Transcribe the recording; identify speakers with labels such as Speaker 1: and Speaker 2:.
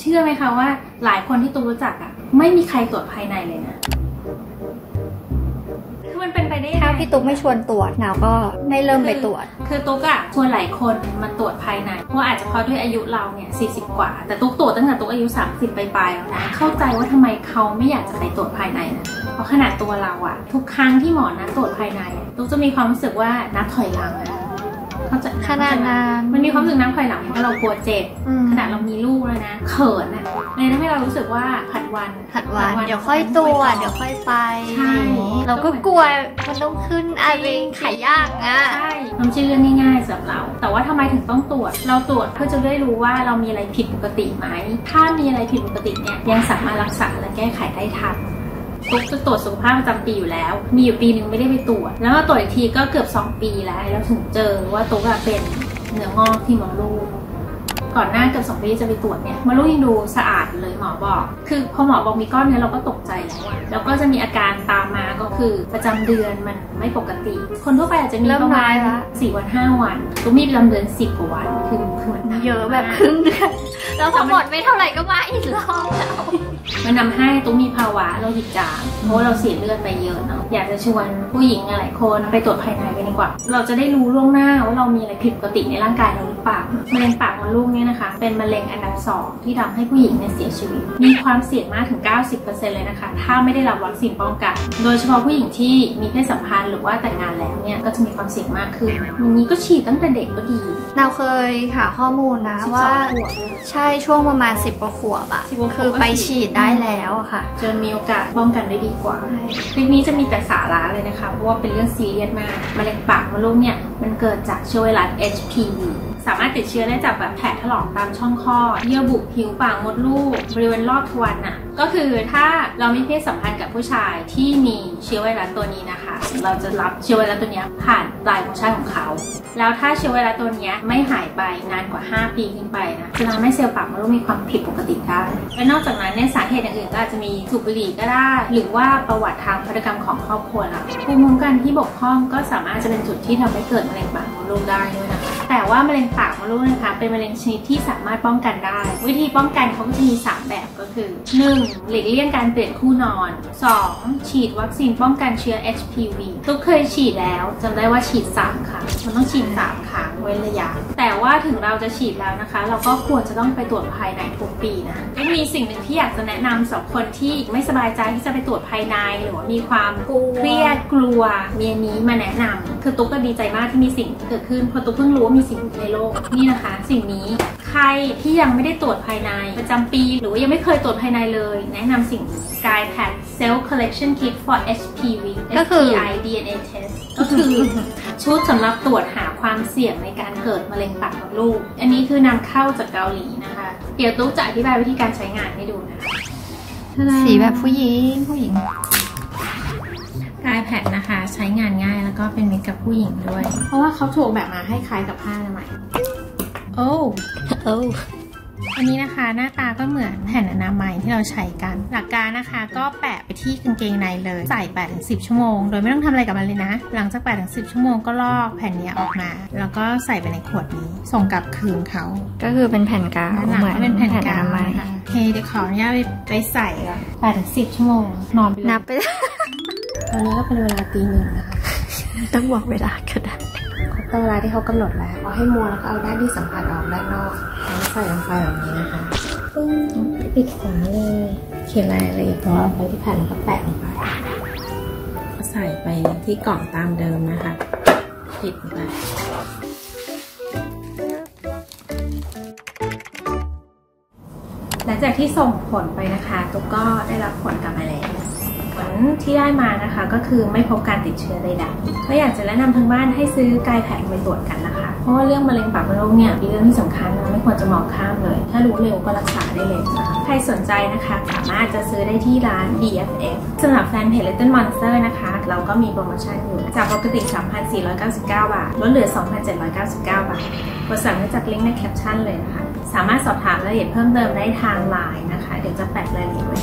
Speaker 1: เชื่อไหมคะว่า หลายคนที่ตุ๊กรู้จักอะไม่มีใครตรวจภายในเลยนะคือมันเป็นไปได้ยังไง
Speaker 2: ถ้าพี่ตุ๊กไม่ชวนตรวจนาวก็ไม่เริ่มไปตรวจ
Speaker 1: คือตุ๊กอะชวนหลายคนมาตรวจภายในเพราะอาจจะเพราะด้วยอายุเราเนี่ย40 กว่า แต่ตุ๊กตรวจตั้งแต่ตุ๊กอายุ 30 ไปลายๆแล้วนะเข้าใจว่าทำไมเขาไม่อยากจะไปตรวจภายในนะเพราะขนาดตัวเราอะทุกครั้งที่หมอนัดตรวจภายในอะตุ๊กจะมีความรู้สึกว่านับถอยหลังอะ เข้าใจ
Speaker 2: ขนาดนั้น
Speaker 1: มันมีความรู้สึกนับถอยหลังเพราะเรากลัวเจ็บ
Speaker 2: อืม
Speaker 1: ขนาดเรามีลูกแล้วนะเขินอะเลยทำให้เรารู้สึกว่าผัดวัน
Speaker 2: ผัดวันเดี๋ยวค่อยตรวจเดี๋ยวค่อยไป
Speaker 1: ใช่
Speaker 2: เราก็กลัวมันต้องขึ้นอะไรขายยากอะ
Speaker 1: ใช่มันไม่ใช่เรื่องง่ายๆสำหรับเรา แต่ว่าทำไมถึงต้องตรวจ เราตรวจเพื่อจะได้รู้ว่าเรามีอะไรผิดปกติไหมถ้ามีอะไรผิดปกติเนี่ยยังสามารถรักษาและแก้ไขได้ทัน ตุ๊กจะตรวจสุขภาพประจำปีอยู่แล้ว มีอยู่ปีหนึ่งไม่ได้ไปตรวจ แล้วมาตรวจอีกทีก็เกือบ 2 ปีแล้ว แล้วถึงเจอว่าตุ๊กเป็นเนื้องอกที่มดลูก ก่อนหน้าเกือบสองปีที่จะไปตรวจเนี่ยมดลูกยังดูสะอาดอยู่เลยหมอบอก คือพอหมอบอกมีก้อนเนี้ยเราก็ตกใจแล้วอะแล้วก็จะมีอาการตามมาก็คือประจำเดือนมันไม่ปกติ คนทั่วไปอาจจะมี
Speaker 2: เริ่ม
Speaker 1: ประมาณ
Speaker 2: น้อยละ
Speaker 1: สี่วันห้าวันตุ๊กมีประจำเดือนสิบกว่าวันคือคือมันนาน
Speaker 2: เยอะแบบครึ่งเดือนแล้วพอหมดไม่เท่าไหร่ก็มาอีกรอบแล้ว
Speaker 1: มันทำให้ตุ๊กมีภาวะโลหิตจางเพราะว่าเราเสียเลือดไปเยอะเนาะอยากจะชวนผู้หญิงหลายคนไปตรวจภายในกันดีกว่า เราจะได้รู้ล่วงหน้าว่าเรามีอะไรผิดปกติในร่างกายเราหรือเปล่ามะเร็งปากมดลูกเนี่ยนะคะ เป็นมะเร็งอันดับสองที่ทำให้ผู้หญิงเนี่ยเสียชีวิต มีความเสี่ยงมากถึง 90%เลยนะคะ ถ้าไม่ได้รับวัคซีนป้องกัน โดยเฉพาะผู้หญิงที่มีเพศสัมพันธ์หรือว่าแต่งงานแล้วเนี่ยก็จะมีความเสี่ยงมากขึ้นอย่างนี้ก็ฉีดตั้งแต่เด็กก็ดี
Speaker 2: นาวเคยหาข้อมูลนะ
Speaker 1: 12
Speaker 2: ว่า
Speaker 1: ขวบ
Speaker 2: ใช่ช่วงประมาณ 10กว่าขวบอะ
Speaker 1: 10กว่าขวบ
Speaker 2: คือไปฉีดได้แล้วอะค่ะ
Speaker 1: จะมีโอกาสป้องกันได้ดีกว่าคลิปนี้จะมีแต่สาระเลยนะคะเพราะว่าเป็นเรื่องซีเรียสมากมะเร็งปากมดลูกเนี่ยมันเกิดจากเชื้อไวรัส HPV สามารถติดเชื้อได้จากแบบแผลถลอกตามช่องคลอดเยื่อบุผิวปากมดลูกบริเวณรอบทวารน่ะก็คือถ้าเรามีเพศสัมพันธ์กับผู้ชายที่มีเชื้อไวรัสตัวนี้นะคะ เราจะรับเชื้อไวรัสตัวนี้ผ่านปลายของชาติของเขา แล้วถ้าเชื้อไวรัสตัวนี้ไม่หายไปนานกว่า 5 ปีขึ้นไปนะจะทำให้เซลล์ปากมดลูกมีความผิดปกติได้และนอกจากนั้นเนี่ยสาเหตุอื่นก็อาจจะมีสูบบุหรี่ก็ได้ หรือว่าประวัติทางพันธุกรรมของครอบครัวเราภูมิคุ้มกันที่บกพร่องก็สามารถจะเป็นจุดที่ทำให้เกิดมะเร็งปากมดลูกได้ด้วยนะคะแต่ว่ามะเร็งปากมดลูกนะคะเป็นมะเร็งชนิดที่สามารถป้องกันได้ วิธีป้องกันเขาก็จะมี 3 แบบก็คือ 1. หลีกเลี่ยงการเปลี่ยนคู่นอน 2. ฉีดวัคซีนป้องกันเชื้อ HPV ทุกเคยฉีดแล้วจำได้ว่าฉีด 3 ครั้งมันต้องฉีด 3 ครั้งเว้นระยะ แต่ว่าถึงเราจะฉีดแล้วนะคะ เราก็ควรจะต้องไปตรวจภายในทุกปีนะก็มีสิ่งหนึ่งที่อยากจะแนะนำสำหรับคนที่ไม่สบายใจที่จะไปตรวจภายใน หรือว่ามีความ
Speaker 2: กลัว
Speaker 1: เครียดกลัวมีอันนี้มาแนะนำคือตุ๊กก็ดีใจมากที่มีสิ่งที่เกิดขึ้นเพราะตุ๊กเพิ่งรู้ว่ามีสิ่งนี้ในโลกนี่นะคะ สิ่งนี้ใครที่ยังไม่ได้ตรวจภายในประจำปี หรือว่ายังไม่เคยตรวจภายในเลย แนะนำสิ่งนี้ Sky Pad Cell Collection Kit for HPV
Speaker 2: ก็คือ
Speaker 1: STI DNA Test ก็คือชุดสำหรับตรวจหาความเสี่ยงในการเกิดมะเร็งปากมดลูก อันนี้คือนำเข้าจากเกาหลีนะคะ เดี๋ยวตุ๊กจะอธิบายวิธีการใช้งานให้ดูนะคะ
Speaker 2: สีแบบผู้หญิงผู้หญิง
Speaker 1: กายแพดนะคะ ใช้งานง่ายแล้วก็เป็นมิตรกับผู้หญิงด้วย เพราะว่าเขาถูกแบบมาให้คล้ายกับผ้าอนามัยโอ้
Speaker 2: โอ้
Speaker 1: อันนี้นะคะหน้าตาก็เหมือนแผ่นอนามัยที่เราใช้กัน หลักการนะคะก็แปะไปที่กางเกงในเลย ใส่8-10 ชั่วโมง โดยไม่ต้องทำอะไรกับมันเลยนะ หลังจาก8-10 ชั่วโมงก็ลอกแผ่นเนี้ยออกมา แล้วก็ใส่ไปในขวดนี้ ส่งกลับคืนเขา
Speaker 2: ก็คือเป็นแผ่นกาว
Speaker 1: ด้านหลัง
Speaker 2: เหมือน
Speaker 1: ก็เป็นแผ่นกาว
Speaker 2: อนามัย
Speaker 1: นะคะโอเคเดี๋ยวขออนุญาตไปไปใส่ก่อน8-10 ชั่วโมง นอนไปเลย
Speaker 2: นับไป
Speaker 1: ตอนนี้ก็เป็นเวลาตีหนึ่งนะคะ
Speaker 2: ต้องบอกเวลาก็ได้
Speaker 1: ครบเวลาที่เขากำหนดแล้วเอาให้ม้วนแล้วก็เอาด้านที่สัมผัสออกด้านนอกแล้วใส่ลงไปแบบนี้นะคะปึ้งปิดฝาเลย เขียนรายละเอียดของเราไปที่แผ่นแล้วก็แปะลงไปใส่ไปที่กล่องตามเดิมนะคะปิดไปหลังจากที่ส่งผลไปนะคะตุ๊กก็ได้รับผลกลับมาแล้วผล ที่ได้มานะคะ ก็คือไม่พบการติดเชื้อใดๆก็อยากจะแนะนำทางบ้านให้ซื้อกายแพดไปตรวจกันนะคะ เพราะว่าเรื่องมะเร็งปากมดลูกเนี่ยเป็นเรื่องที่สำคัญนะไม่ควรจะมองข้ามเลย ถ้ารู้เร็วก็รักษาได้เร็วนะคะใครสนใจนะคะสามารถจะซื้อได้ที่ร้าน BFF สำหรับแฟนเพจ Little Monster นะคะ เราก็มีโปรโมชั่นอยู่ จากปกติ 3,499 บาทลดเหลือ 2,799 บาทกดสั่งได้จากลิงก์ในแคปชั่นเลยนะคะ สามารถสอบถามรายละเอียดเพิ่มเติมได้ทางไลน์นะคะ เดี๋ยวจะแปะรายละเอียดไว้